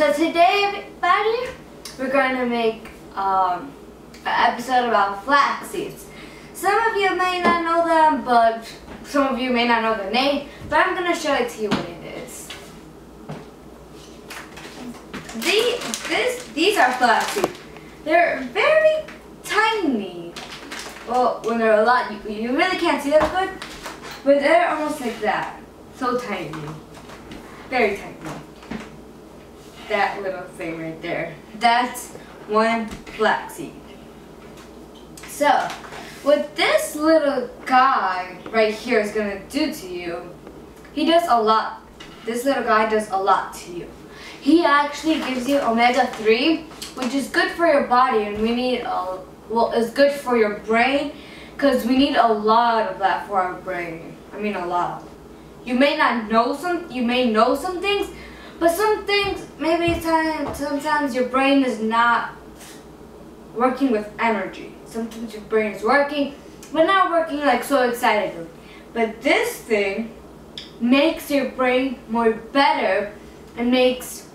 So today, everybody, we're going to make um, an episode about flax seeds. Some of you may not know them, but some of you may not know the name, but I'm going to show it to you what it is. These, this, these are flax seeds. They're very tiny. Well, when they're a lot, you, you really can't see them good, but they're almost like that. So tiny. Very tiny that little thing right there. That's one black seed. So, what this little guy right here is going to do to you, he does a lot. This little guy does a lot to you. He actually gives you omega-3, which is good for your body, and we need, a, well, it's good for your brain, because we need a lot of that for our brain. I mean a lot. You may not know some, you may know some things, but some things, maybe time, sometimes your brain is not working with energy. Sometimes your brain is working, but not working like so excitedly. But this thing makes your brain more better and makes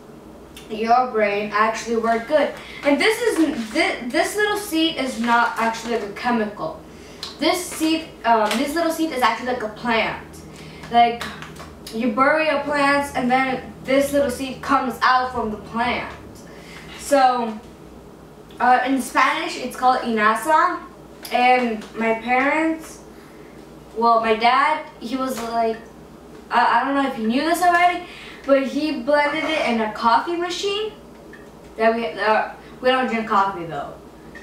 your brain actually work good. And this is this, this little seed is not actually like a chemical. This seed, um, this little seed is actually like a plant. Like you bury a plant and then this little seed comes out from the plant. So uh, in Spanish it's called linaza and my parents, well my dad, he was like, I, I don't know if he knew this already, but he blended it in a coffee machine. That we, uh, we don't drink coffee though.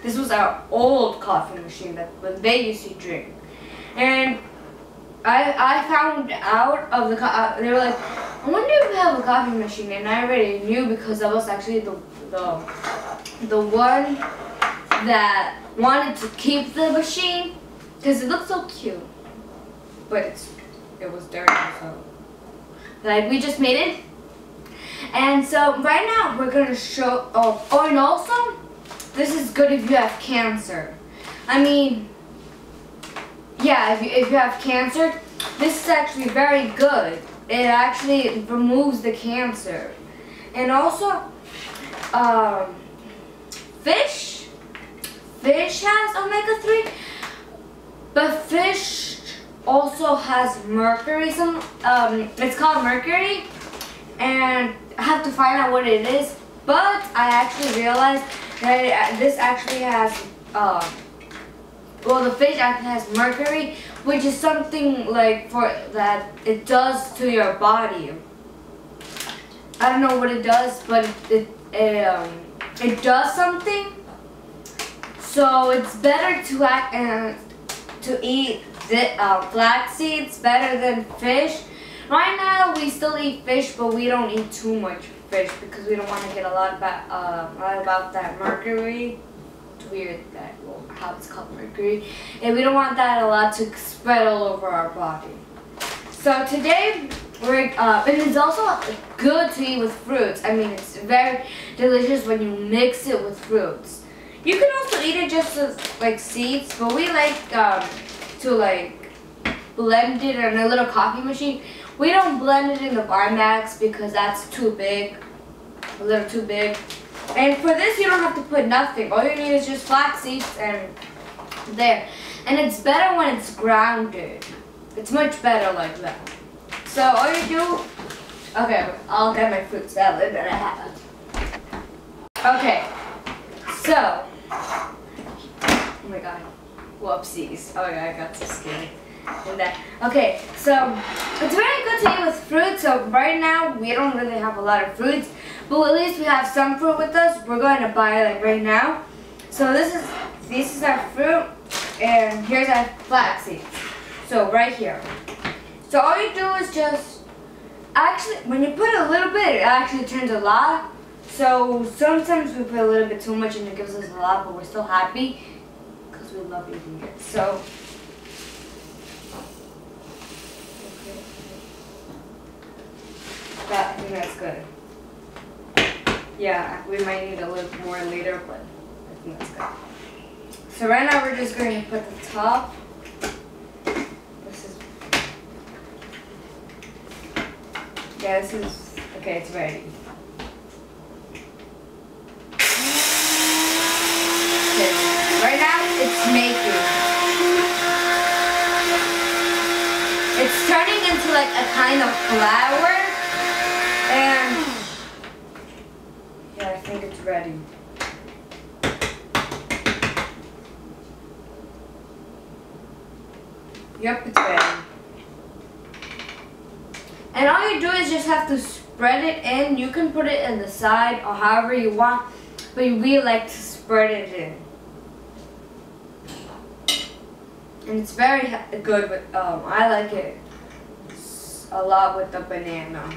This was our old coffee machine that when they used to drink. And I, I found out of the, uh, they were like, I wonder if we have a coffee machine, and I already knew because I was actually the, the, the one that wanted to keep the machine, because it looked so cute, but it's, it was dirty, so, like, we just made it, and so right now we're going to show, oh, oh, and also, this is good if you have cancer. I mean, yeah, if you, if you have cancer, this is actually very good. It actually removes the cancer. And also, um, fish, fish has omega-3, but fish also has mercury. Some, um, it's called mercury, and I have to find out what it is. But I actually realized that it, this actually has um, well, the fish actually has mercury, which is something like for that it does to your body. I don't know what it does, but it it, um, it does something. So it's better to act uh, to eat the, uh, flax seeds better than fish. Right now we still eat fish, but we don't eat too much fish because we don't want to get a lot about uh, a lot about that mercury It's weird that well, it's called mercury. And we don't want that a lot to spread all over our body. So today, we're, uh, and it's also good to eat with fruits. I mean, it's very delicious when you mix it with fruits. You can also eat it just as like seeds, but we like um, to like blend it in a little coffee machine. We don't blend it in the Barmax because that's too big, a little too big. And for this, you don't have to put nothing. All you need is just flax seeds and there. And it's better when it's grounded. It's much better like that. So all you do, okay, I'll get my fruit salad that I have. Okay, so, oh my god, whoopsies. Oh my god, I got so scared. Okay, so it's very good to eat with fruit. So right now we don't really have a lot of fruits, but at least we have some fruit with us. We're going to buy like right now. So this is this is our fruit, and here's our flax seeds. So right here. So all you do is just actually when you put a little bit, it actually turns a lot. So sometimes we put a little bit too much and it gives us a lot, but we're still happy because we love eating it. So That, I think that's good yeah, we might need a little more later, but I think that's good. So right now we're just going to put the top. This is, yeah, this is, okay, it's ready. Right now it's making. It's turning into like a kind of flour. Ready. Yep, it's ready. And all you do is just have to spread it in. You can put it in the side or however you want, but we like to spread it in. And it's very good with, um, I like it a lot with the banana.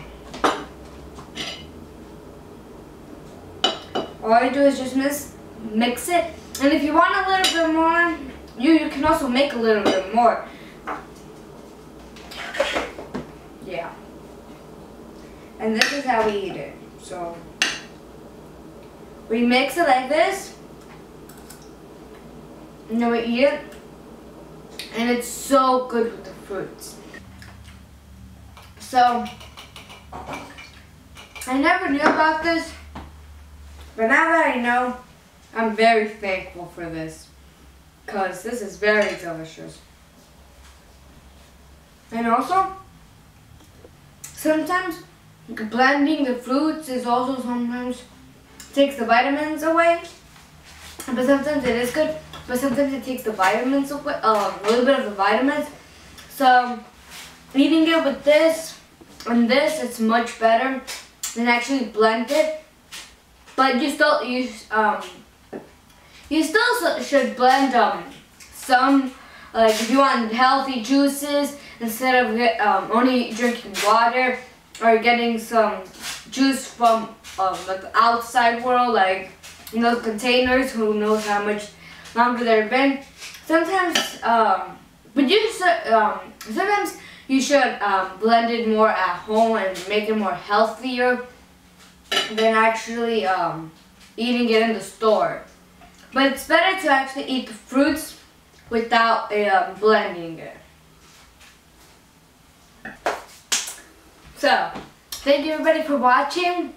All you do is just mix, mix it. And if you want a little bit more, you, you can also make a little bit more. Yeah. And this is how we eat it. So, we mix it like this. And then we eat it. And it's so good with the fruits. So, I never knew about this. But now that I know, I'm very thankful for this. Because this is very delicious. And also, sometimes blending the fruits is also sometimes takes the vitamins away. But sometimes it is good. But sometimes it takes the vitamins away, um, a little bit of the vitamins. So eating it with this and this, it's much better than actually blend it. But you still use um, you still should blend um, some like if you want healthy juices instead of um, only drinking water or getting some juice from um, like the outside world like you know containers who knows how much longer they've been. Sometimes um, but you should, um, sometimes you should um, blend it more at home and make it more healthier than actually um, eating it in the store but it's better to actually eat the fruits without um, blending it So, thank you everybody for watching.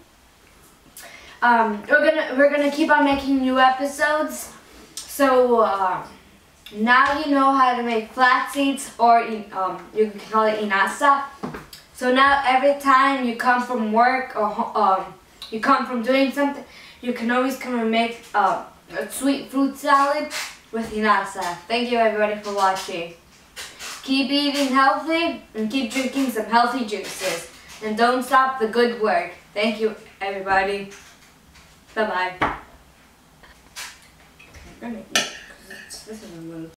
Um, we're gonna we're gonna keep on making new episodes. So uh, now you know how to make flax seeds, or um, you can call it linaza. So now every time you come from work or um, you come from doing something, you can always come and make uh, a sweet fruit salad with linaza. Thank you everybody for watching. Keep eating healthy and keep drinking some healthy juices. And don't stop the good work. Thank you, everybody. Bye-bye.